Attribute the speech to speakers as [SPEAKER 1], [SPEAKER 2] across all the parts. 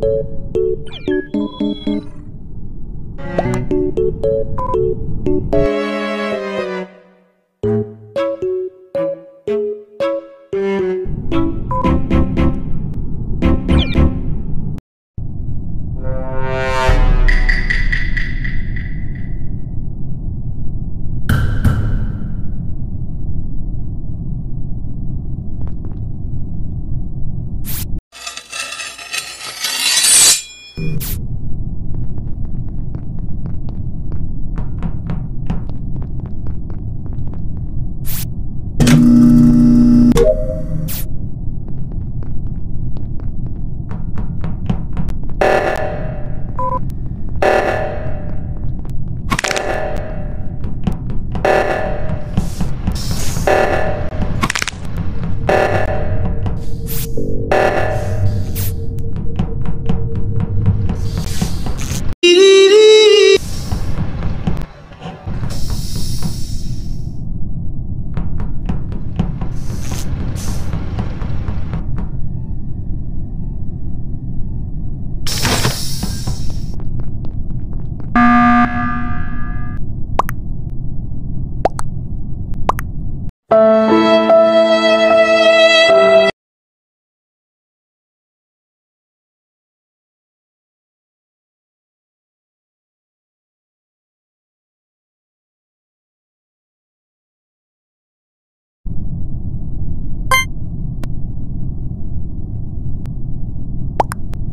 [SPEAKER 1] Thank you.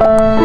[SPEAKER 1] you